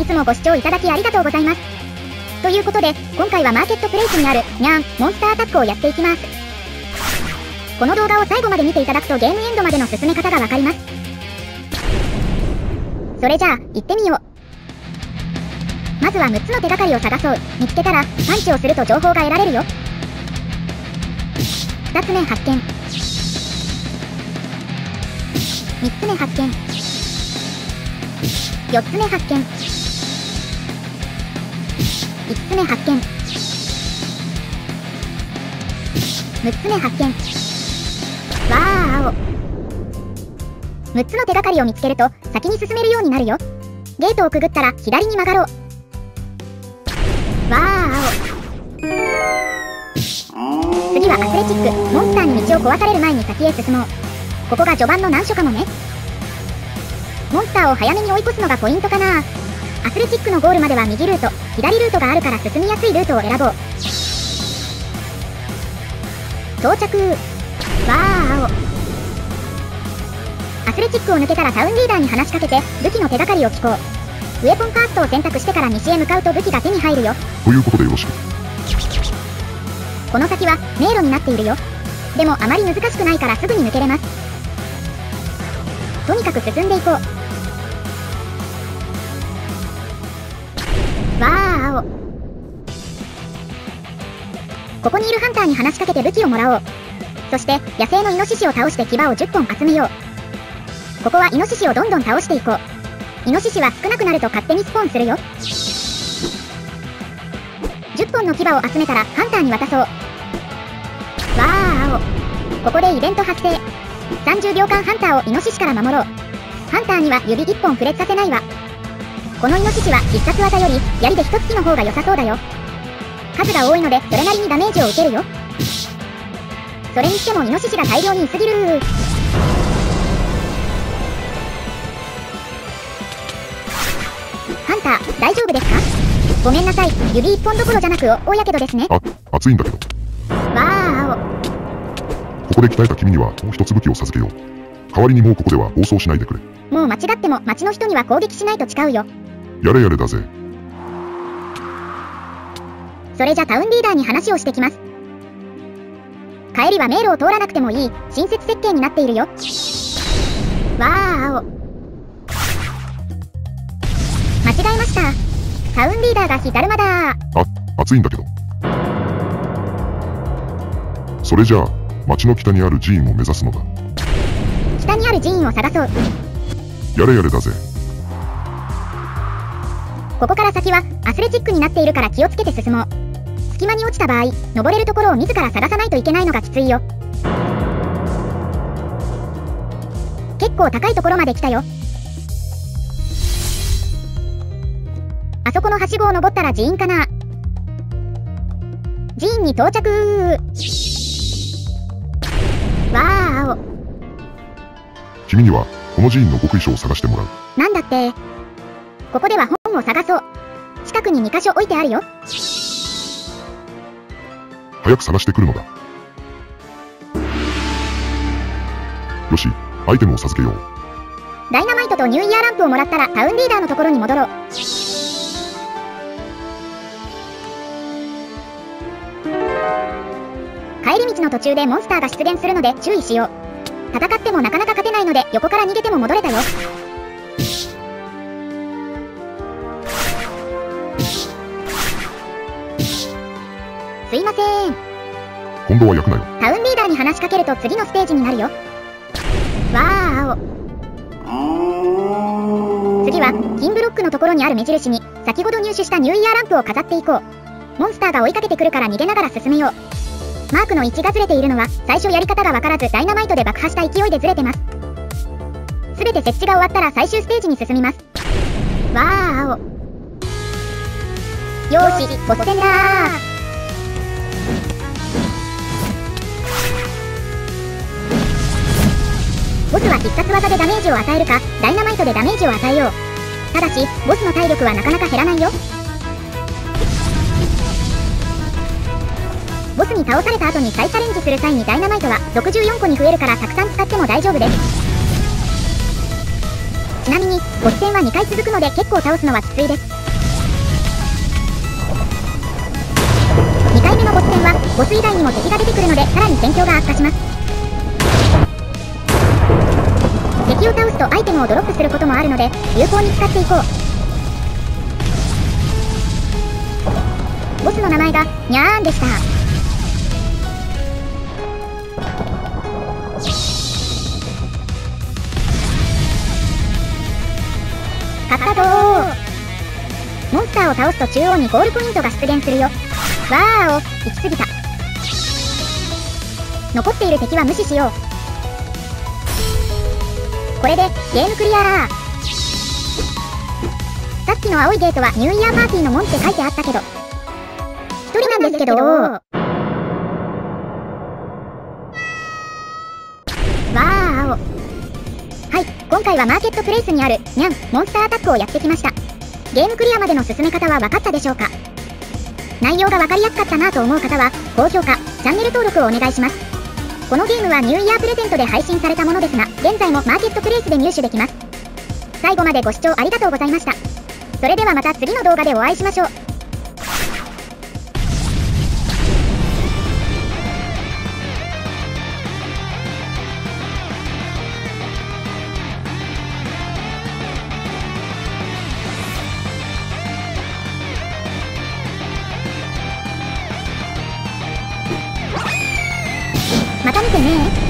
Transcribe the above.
いつもご視聴いただきありがとうございます。ということで、今回はマーケットプレイスにある、にゃーん、モンスターアタックをやっていきます。この動画を最後まで見ていただくとゲームエンドまでの進め方がわかります。それじゃあ、行ってみよう。まずは6つの手がかりを探そう。見つけたら、パンチをすると情報が得られるよ。2つ目発見。3つ目発見。4つ目発見。5つ目発見。6つ目発見。わーお。6つの手がかりを見つけると先に進めるようになるよ。ゲートをくぐったら左に曲がろう。わーお。次はアスレチック。モンスターに道を壊される前に先へ進もう。ここが序盤の難所かもね。モンスターを早めに追い越すのがポイントかな。アスレチックのゴールまでは右ルート、左ルートがあるから進みやすいルートを選ぼう。到着。わーお。アスレチックを抜けたらタウンリーダーに話しかけて、武器の手がかりを聞こう。ウェポンカーストを選択してから西へ向かうと武器が手に入るよ。ということでよろしく。この先は迷路になっているよ。でもあまり難しくないからすぐに抜けれます。とにかく進んでいこう。ここにいるハンターに話しかけて武器をもらおう。そして、野生のイノシシを倒して牙を10本集めよう。ここはイノシシをどんどん倒していこう。イノシシは少なくなると勝手にスポーンするよ。10本の牙を集めたらハンターに渡そう。わーお。ここでイベント発生。30秒間ハンターをイノシシから守ろう。ハンターには指1本触れさせないわ。このイノシシは必殺技より槍で一突きの方が良さそうだよ。数が多いのでそれなりにダメージを受けるよ。それにしてもイノシシが大量にいすぎるハンター、大丈夫ですか？ごめんなさい、指一本どころじゃなく大やけどですね。あ、熱いんだけど。わーここで鍛えた君にはもう一つ武器を授けよう。代わりにもうここでは暴走しないでくれ。お。もう間違っても町の人には攻撃しないと誓うよ。やれやれだぜ。それじゃタウンリーダーに話をしてきます。帰りは迷路を通らなくてもいい、親切設計になっているよ。わーお。間違えました。タウンリーダーが火だるまだあ、熱いんだけど。それじゃあ、町の北にある寺院を目指すのだ。北にある寺院を探そう。やれやれだぜ。ここから先はアスレチックになっているから気をつけて進もう。隙間に落ちた場合、登れるところを自ら探さないといけないのがきついよ。結構高いところまで来たよ。あそこのはしごを登ったら寺院かな。寺院に到着わーお。君には、この寺院の極意書を探してもらう。なんだって。ここでは本を探そう。近くに2箇所置いてあるよ。早く探してくるのだ。よし、アイテムを授けよう。ダイナマイトとニューイヤーランプをもらったらタウンリーダーのところに戻ろう。帰り道の途中でモンスターが出現するので注意しよう。戦ってもなかなか勝てないので横から逃げても戻れたよ。ません。今度は焼くなよ。タウンリーダーに話しかけると次のステージになるよ。わーお。次は、キングロックのところにある目印に、先ほど入手したニューイヤーランプを飾っていこう。モンスターが追いかけてくるから逃げながら進めよう。マークの位置がずれているのは、最初やり方がわからずダイナマイトで爆破した勢いでずれてます。すべて設置が終わったら最終ステージに進みます。わーお。よーし、ボス戦だスは必殺技でダメージを与えるか、ダイナマイトでダメージを与えよう。ただし、ボスの体力はなかなか減らないよ。ボスに倒された後に再チャレンジする際にダイナマイトは64個に増えるからたくさん使っても大丈夫です。ちなみに、ボス戦は2回続くので結構倒すのはきついです。2回目のボス戦は、ボス以外にも敵が出てくるので、さらに戦況が悪化します。敵を倒すとアイテムをドロップすることもあるので、有効に使っていこう。ボスの名前が、にゃーんでした。勝ったぞモンスターを倒すと中央にゴールポイントが出現するよ。わーお、行き過ぎた。残っている敵は無視しよう。これで、ゲームクリア。さっきの青いゲートはニューイヤーパーティーの門って書いてあったけど。一人なんですけどわーお。今回はマーケットプレイスにある、ニャン、モンスターアタックをやってきました。ゲームクリアまでの進め方は分かったでしょうか？内容が分かりやすかったなと思う方は、高評価、チャンネル登録をお願いします。このゲームはニューイヤープレゼントで配信されたものですが、現在もマーケットプレイスで入手できます。最後までご視聴ありがとうございました。それではまた次の動画でお会いしましょう。また見てね